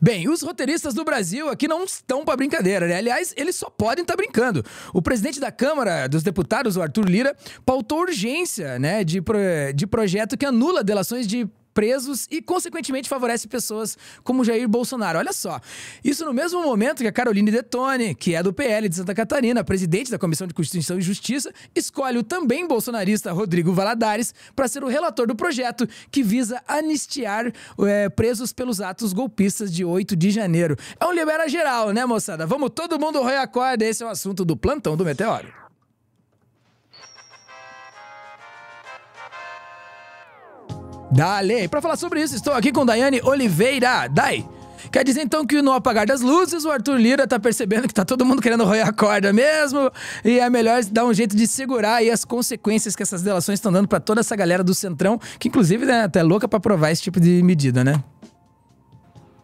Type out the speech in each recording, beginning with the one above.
Bem, os roteiristas do Brasil aqui não estão para brincadeira, né? Aliás, eles só podem estar tá brincando. O presidente da Câmara dos Deputados, o Arthur Lira, pautou urgência, né, de, pro, de projeto que anula delações de presos e, consequentemente, favorece pessoas como Jair Bolsonaro. Olha só, isso no mesmo momento que a Caroline Detone, que é do PL de Santa Catarina, presidente da Comissão de Constituição e Justiça, escolhe o também bolsonarista Rodrigo Valadares para ser o relator do projeto que visa anistiar é, presos pelos atos golpistas de 8 de janeiro. É um libera geral, né, moçada? Vamos todo mundo roer a corda, esse é o assunto do plantão do Meteoro. Dale! Para falar sobre isso, estou aqui com Daiane Oliveira. Dai! Quer dizer então que no apagar das luzes o Arthur Lira tá percebendo que tá todo mundo querendo roer a corda mesmo e é melhor dar um jeito de segurar aí as consequências que essas delações estão dando para toda essa galera do Centrão, que inclusive né, até louca para provar esse tipo de medida, né?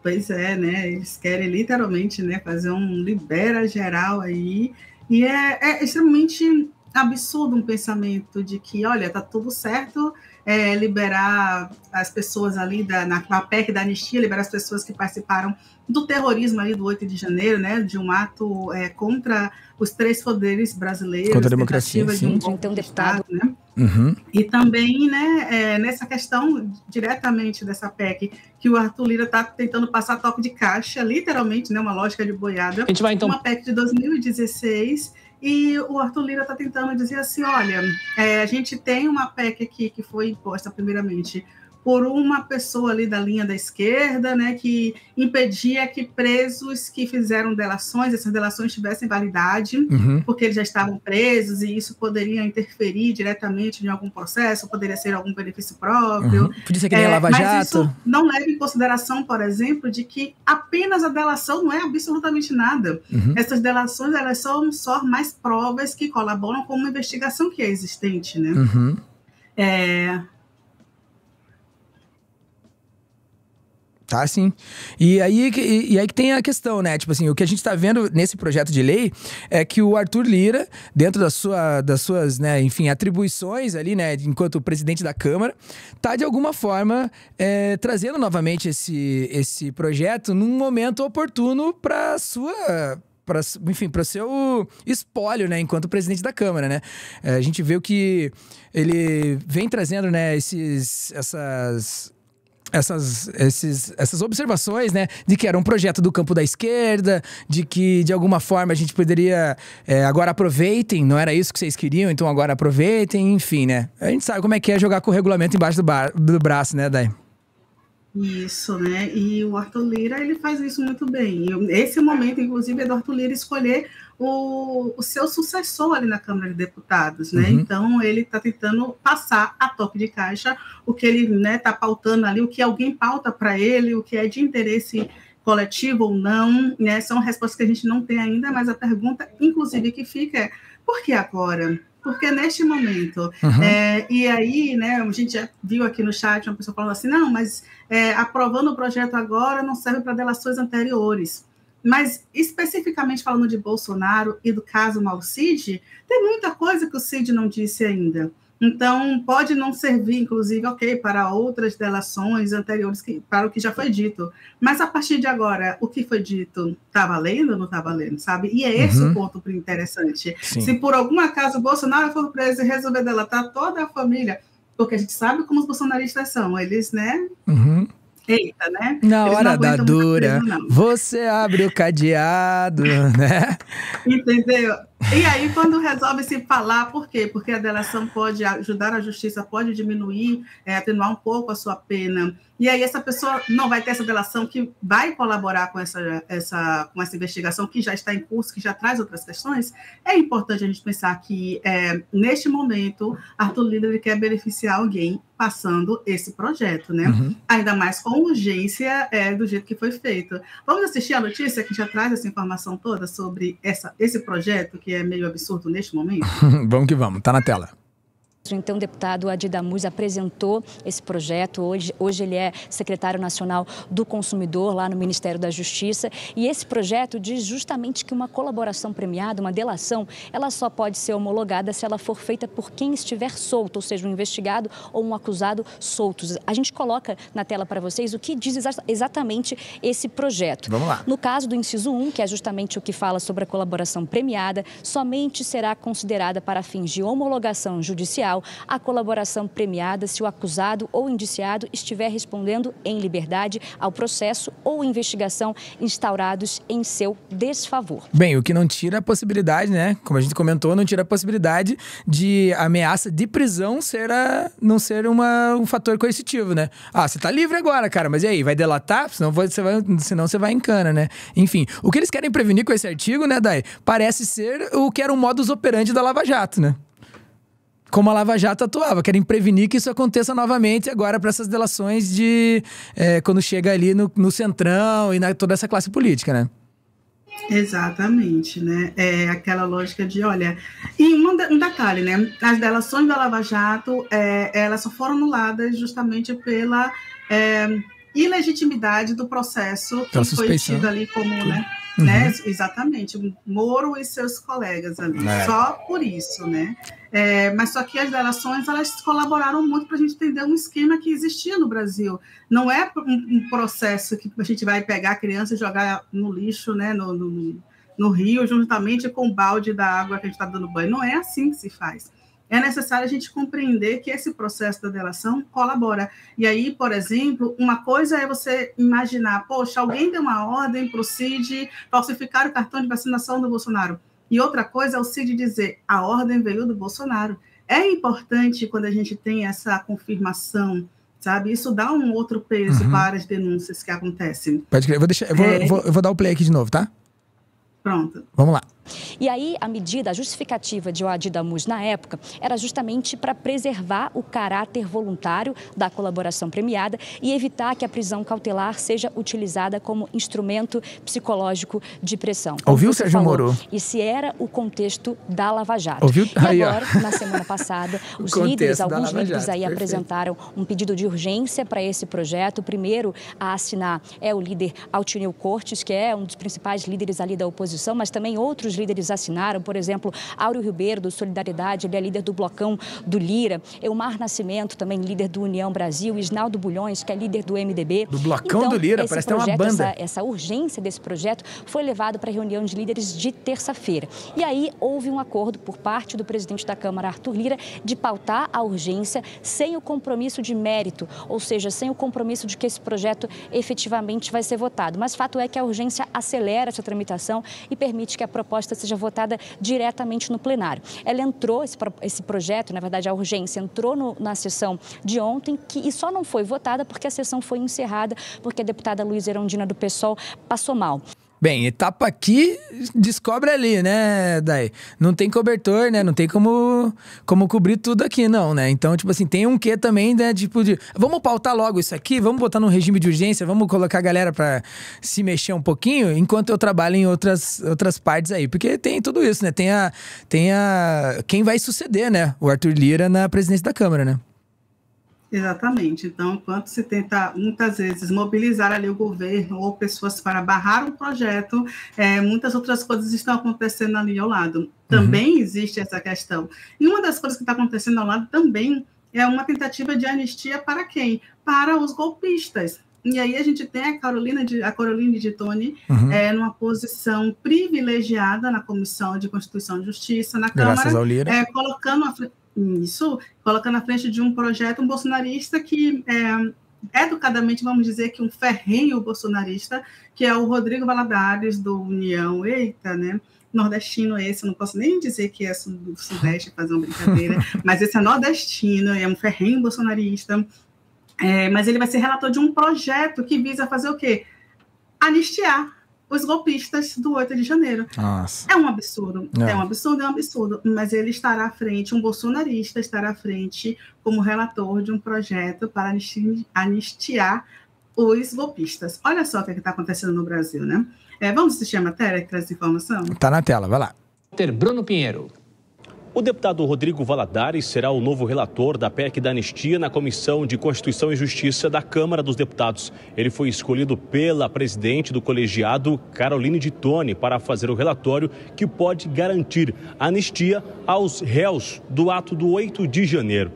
Pois é, né? Eles querem literalmente né, fazer um libera geral aí. E é, é extremamente absurdo um pensamento de que, olha, tá tudo certo, é, liberar as pessoas ali da, na, na PEC da anistia, liberar as pessoas que participaram do terrorismo ali do 8 de janeiro, né, de um ato é, contra os três poderes brasileiros, contra a democracia, de um, de um deputado, né? Uhum. E também, né, é, nessa questão diretamente dessa PEC, que o Arthur Lira está tentando passar toque de caixa, literalmente, né, uma lógica de boiada. A gente vai então. Uma PEC de 2016 e o Arthur Lira está tentando dizer assim: olha, é, a gente tem uma PEC aqui que foi imposta primeiramente por uma pessoa ali da linha da esquerda, né, que impedia que presos que fizeram delações, essas delações tivessem validade, uhum. porque eles já estavam presos e isso poderia interferir diretamente em algum processo, poderia ser algum benefício próprio. Uhum. Podia ser que nem é, Lava mas Jato. isso não leva em consideração, por exemplo, de que apenas a delação não é absolutamente nada. Uhum. Essas delações, elas são só mais provas que colaboram com uma investigação que é existente, né? Uhum. É, Tá, sim. E aí, e, e, aí que tem a questão, né? Tipo assim, o que a gente tá vendo nesse projeto de lei é que o Arthur Lira, dentro da sua, das suas, né, enfim, atribuições ali, né, enquanto presidente da Câmara, tá de alguma forma é, trazendo novamente esse, esse projeto num momento oportuno para sua para enfim, para seu espólio, né, enquanto presidente da Câmara, né? É, a gente vê o que ele vem trazendo, né, esses, essas essas, esses, essas observações, né? De que era um projeto do campo da esquerda, de que de alguma forma a gente poderia. É, agora aproveitem, não era isso que vocês queriam, então agora aproveitem, enfim, né? A gente sabe como é que é jogar com o regulamento embaixo do, bar, do braço, né, Dai? Isso, né? E o Arthur Lira, ele faz isso muito bem. esse momento, inclusive, é do Arthur Lira escolher o, o seu sucessor ali na Câmara de Deputados, né? Uhum. Então, ele está tentando passar a toque de caixa o que ele está né, tá pautando ali, o que alguém pauta para ele, o que é de interesse coletivo ou não, né? São respostas que a gente não tem ainda, mas a pergunta, inclusive, que fica é por que agora? porque neste momento. Uhum. É, e aí, né, a gente já viu aqui no chat uma pessoa falando assim: não, mas é, aprovando o projeto agora não serve para delações anteriores. Mas, especificamente falando de Bolsonaro e do caso Malcid, tem muita coisa que o Cid não disse ainda. Então, pode não servir, inclusive, ok, para outras delações anteriores, que, para o que já foi dito. Mas, a partir de agora, o que foi dito está valendo ou não está valendo, sabe? E é esse uhum. o ponto interessante. Sim. Se por algum acaso o Bolsonaro for preso e resolver delatar toda a família, porque a gente sabe como os bolsonaristas são, eles, né? Uhum Né? Na Eles hora da dura, preso, você abre o cadeado, né? Entendeu? E aí, quando resolve se falar, por quê? Porque a delação pode ajudar a justiça, pode diminuir, é, atenuar um pouco a sua pena. E aí, essa pessoa não vai ter essa delação que vai colaborar com essa, essa, com essa investigação que já está em curso, que já traz outras questões. É importante a gente pensar que, é, neste momento, Arthur Lira quer beneficiar alguém passando esse projeto, né? Uhum. Ainda mais com urgência é, do jeito que foi feito. Vamos assistir a notícia que já traz essa informação toda sobre essa, esse projeto que é meio absurdo neste momento? vamos que vamos, tá na tela. Então, o deputado Adidamus apresentou esse projeto. Hoje, hoje ele é secretário nacional do consumidor lá no Ministério da Justiça. E esse projeto diz justamente que uma colaboração premiada, uma delação, ela só pode ser homologada se ela for feita por quem estiver solto, ou seja, um investigado ou um acusado soltos. A gente coloca na tela para vocês o que diz exatamente esse projeto. Vamos lá. No caso do inciso 1, que é justamente o que fala sobre a colaboração premiada, somente será considerada para fins de homologação judicial a colaboração premiada se o acusado ou indiciado estiver respondendo em liberdade ao processo ou investigação instaurados em seu desfavor. Bem, o que não tira a possibilidade, né? Como a gente comentou, não tira a possibilidade de ameaça de prisão ser a, não ser uma, um fator coercitivo, né? Ah, você tá livre agora, cara, mas e aí, vai delatar? Senão você vai, senão você vai em cana, né? Enfim, o que eles querem prevenir com esse artigo, né, Dai? Parece ser o que era o modus operandi da Lava Jato, né? Como a Lava Jato atuava, querem prevenir que isso aconteça novamente agora para essas delações de é, quando chega ali no, no centrão e na toda essa classe política, né? Exatamente, né? É aquela lógica de, olha, e um, um detalhe, né? As delações da Lava Jato, é, elas só foram anuladas justamente pela é, ilegitimidade do processo que foi tido ali como, né? Uhum. né? Exatamente, Moro e seus colegas ali, é. só por isso, né? É, mas só que as delações elas colaboraram muito para a gente entender um esquema que existia no Brasil. Não é um, um, processo que a gente vai pegar a criança e jogar no lixo, né? No, no, no rio, juntamente com o balde da água que a gente está dando banho. Não é assim que se faz é necessário a gente compreender que esse processo da delação colabora. E aí, por exemplo, uma coisa é você imaginar, poxa, alguém deu uma ordem para o CID falsificar o cartão de vacinação do Bolsonaro. E outra coisa é o CID dizer, a ordem veio do Bolsonaro. É importante quando a gente tem essa confirmação, sabe? Isso dá um outro peso uhum. para as denúncias que acontecem. Pode crer. Eu vou, deixar, eu vou, é... eu vou, eu vou dar o play aqui de novo, tá? Pronto. Vamos lá. E aí, a medida, a justificativa de Oadi Damus na época era justamente para preservar o caráter voluntário da colaboração premiada e evitar que a prisão cautelar seja utilizada como instrumento psicológico de pressão. Ouviu, Sérgio falou, Moro? E se era o contexto da Lava Jato. Ouviu? E agora, na semana passada, os líderes, alguns líderes aí Perfeito. apresentaram um pedido de urgência para esse projeto. O primeiro a assinar é o líder Altineu Cortes, que é um dos principais líderes ali da oposição, mas também outros outros líderes assinaram, por exemplo, Áureo Ribeiro, do Solidariedade, ele é líder do Blocão do Lira, Elmar Nascimento, também líder do União Brasil, Isnaldo Bulhões, que é líder do MDB. Do Blocão então, do Lira, parece projeto, ter uma banda. Essa, essa urgência desse projeto foi levado para a reunião de líderes de terça-feira. E aí houve um acordo por parte do presidente da Câmara, Arthur Lira, de pautar a urgência sem o compromisso de mérito, ou seja, sem o compromisso de que esse projeto efetivamente vai ser votado. Mas fato é que a urgência acelera essa tramitação e permite que a proposta proposta seja votada diretamente no plenário. Ela entrou, esse, esse projeto, na verdade a urgência, entrou no, na sessão de ontem que, e só não foi votada porque a sessão foi encerrada, porque a deputada Luiz Erondina do PSOL passou mal. Bem, etapa aqui, descobre ali, né, Daí? Não tem cobertor, né? Não tem como, como cobrir tudo aqui, não, né? Então, tipo assim, tem um quê também, né? Tipo de. Vamos pautar logo isso aqui, vamos botar num regime de urgência, vamos colocar a galera pra se mexer um pouquinho, enquanto eu trabalho em outras, outras partes aí. Porque tem tudo isso, né? Tem a. Tem a. Quem vai suceder, né? O Arthur Lira na presidência da Câmara, né? Exatamente. Então, enquanto se tenta, muitas vezes, mobilizar ali o governo ou pessoas para barrar um projeto, é, muitas outras coisas estão acontecendo ali ao lado. Também uhum. existe essa questão. E uma das coisas que está acontecendo ao lado também é uma tentativa de anistia para quem? Para os golpistas. E aí a gente tem a Carolina de, a Carolina de Tone uhum. é, numa posição privilegiada na Comissão de Constituição e Justiça, na Graças Câmara. É, colocando a, isso, coloca na frente de um projeto um bolsonarista que é, educadamente, vamos dizer que um ferrenho bolsonarista, que é o Rodrigo Valadares, do União, eita, né? Nordestino esse, eu não posso nem dizer que é do Sudeste, fazer uma brincadeira, mas esse é nordestino, é um ferrenho bolsonarista, é, mas ele vai ser relator de um projeto que visa fazer o quê? Anistiar os golpistas do 8 de janeiro. Nossa. É um absurdo. É. é. um absurdo, é um absurdo. Mas ele estará à frente, um bolsonarista estará à frente como relator de um projeto para anistiar os golpistas. Olha só o que é está acontecendo no Brasil, né? É, vamos assistir a matéria que traz informação? Está na tela, vai lá. Bruno Pinheiro. O deputado Rodrigo Valadares será o novo relator da PEC da Anistia na Comissão de Constituição e Justiça da Câmara dos Deputados. Ele foi escolhido pela presidente do colegiado, Caroline de Tone, para fazer o relatório que pode garantir anistia aos réus do ato do 8 de janeiro.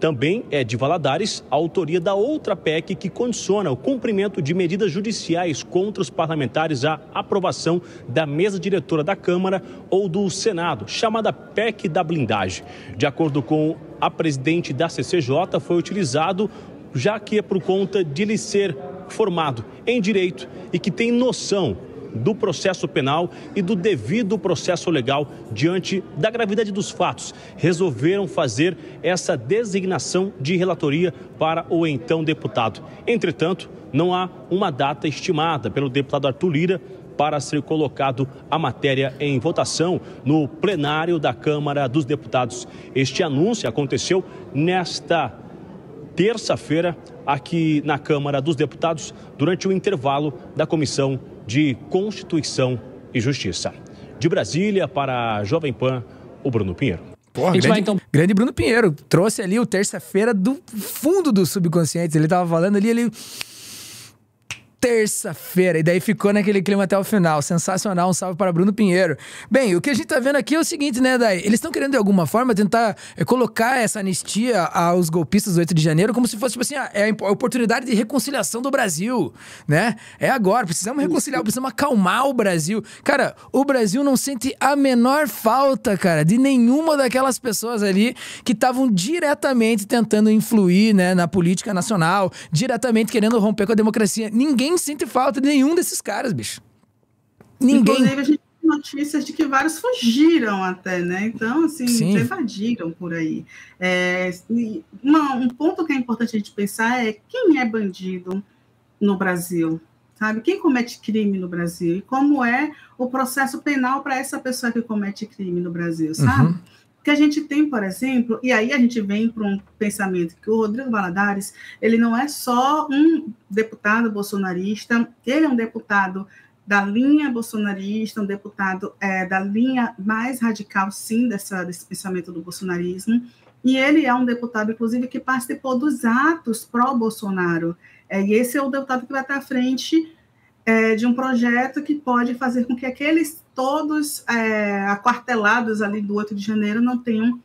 Também é de Valadares a autoria da outra PEC que condiciona o cumprimento de medidas judiciais contra os parlamentares à aprovação da mesa diretora da Câmara ou do Senado, chamada PEC da blindagem. De acordo com a presidente da CCJ, foi utilizado já que é por conta de ele ser formado em direito e que tem noção do processo penal e do devido processo legal diante da gravidade dos fatos, resolveram fazer essa designação de relatoria para o então deputado. Entretanto, não há uma data estimada pelo deputado Arthur Lira para ser colocado a matéria em votação no plenário da Câmara dos Deputados. Este anúncio aconteceu nesta terça-feira aqui na Câmara dos Deputados durante o intervalo da comissão de Constituição e Justiça. De Brasília para a Jovem Pan, o Bruno Pinheiro. Porra, grande, vai, então... grande Bruno Pinheiro. Trouxe ali o terça-feira do fundo do subconsciente. Ele tava falando ali, ele terça-feira. E daí ficou naquele clima até o final. Sensacional. Um salve para Bruno Pinheiro. Bem, o que a gente tá vendo aqui é o seguinte, né, Daí? Eles estão querendo, de alguma forma, tentar é, colocar essa anistia aos golpistas do 8 de janeiro como se fosse, tipo assim, ah, é a oportunidade de reconciliação do Brasil, né? É agora. Precisamos reconciliar, precisamos acalmar o Brasil. Cara, o Brasil não sente a menor falta, cara, de nenhuma daquelas pessoas ali que estavam diretamente tentando influir, né, na política nacional, diretamente querendo romper com a democracia. Ninguém ninguém sente falta de nenhum desses caras, bicho. Ninguém. Inclusive, a gente tem notícias de que vários fugiram até, né? Então, assim, Sim. evadiram por aí. É, uma, um ponto que é importante a gente pensar é quem é bandido no Brasil, sabe? Quem comete crime no Brasil e como é o processo penal para essa pessoa que comete crime no Brasil, sabe? Uhum que a gente tem, por exemplo, e aí a gente vem para um pensamento que o Rodrigo Valadares, ele não é só um deputado bolsonarista, ele é um deputado da linha bolsonarista, um deputado é, da linha mais radical, sim, dessa, desse pensamento do bolsonarismo, e ele é um deputado, inclusive, que participou dos atos pró-Bolsonaro, é, e esse é o deputado que vai estar à frente é, de um projeto que pode fazer com que aqueles todos é, aquartelados ali do 8 de janeiro não tenham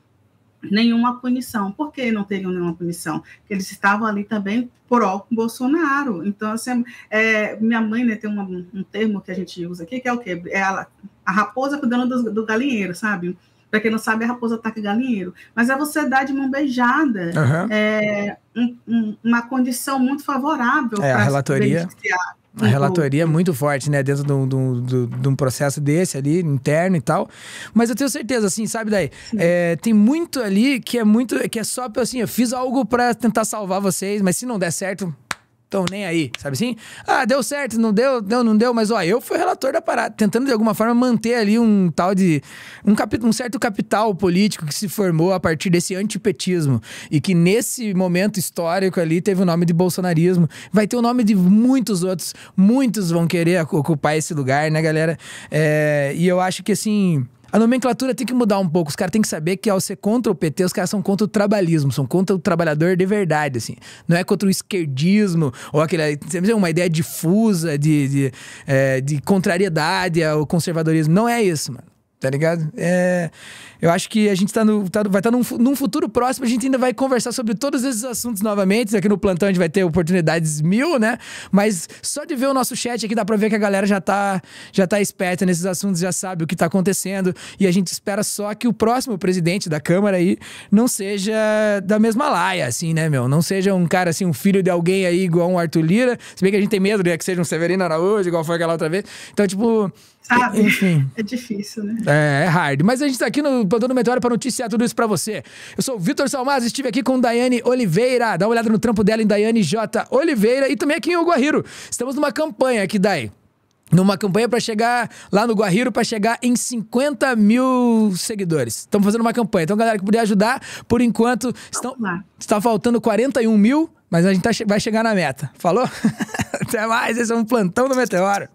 nenhuma punição. Por que não teriam nenhuma punição? Porque eles estavam ali também pró-Bolsonaro. Então, assim, é, minha mãe né, tem uma, um termo que a gente usa aqui, que é o quê? É a, a raposa cuidando do, do galinheiro, sabe? Para quem não sabe, a raposa ataca galinheiro. Mas é você dar de mão beijada uhum. é, um, um, uma condição muito favorável é, para a relatoria. beneficiar a relatoria é muito forte, né? Dentro de um, de um processo desse ali, interno e tal. Mas eu tenho certeza, assim, sabe daí? É, tem muito ali que é muito. que é só assim, eu fiz algo para tentar salvar vocês, mas se não der certo, estão nem aí, sabe assim? Ah, deu certo, não deu, deu, não deu, mas ó, eu fui relator da parada, tentando de alguma forma manter ali um tal de. um, cap, um certo capital político que se formou a partir desse antipetismo e que nesse momento histórico ali teve o nome de bolsonarismo. Vai ter o nome de muitos outros, muitos vão querer ocupar esse lugar, né, galera? É, e eu acho que assim. A nomenclatura tem que mudar um pouco. Os caras têm que saber que ao ser contra o PT, os caras são contra o trabalhismo, são contra o trabalhador de verdade, assim. Não é contra o esquerdismo ou aquele, uma ideia difusa de, de, é, de contrariedade ao conservadorismo. Não é isso, mano tá ligado? É, eu acho que a gente tá no, tá, vai estar tá num, num, futuro próximo, a gente ainda vai conversar sobre todos esses assuntos novamente. Aqui no plantão a gente vai ter oportunidades mil, né? Mas só de ver o nosso chat aqui dá pra ver que a galera já tá, já tá esperta nesses assuntos, já sabe o que tá acontecendo. E a gente espera só que o próximo presidente da Câmara aí não seja da mesma laia, assim, né, meu? Não seja um cara assim, um filho de alguém aí igual um Arthur Lira. Se bem que a gente tem medo de né, que seja um Severino Araújo, igual foi aquela outra vez. Então, tipo Sabe? Enfim. É difícil, né? É, é hard. Mas a gente tá aqui no Plantão Meteoro para noticiar tudo isso para você. Eu sou o Vitor Salmaz, estive aqui com Daiane Oliveira. Dá uma olhada no trampo dela em Daiane J. Oliveira e também aqui em Guarriro. Estamos numa campanha aqui, Dai numa campanha para chegar lá no Guarriro para chegar em 50 mil seguidores. Estamos fazendo uma campanha. Então, galera que puder ajudar, por enquanto, estão, está faltando 41 mil, mas a gente tá, vai chegar na meta. Falou? Até mais, esse é um plantão do Meteoro.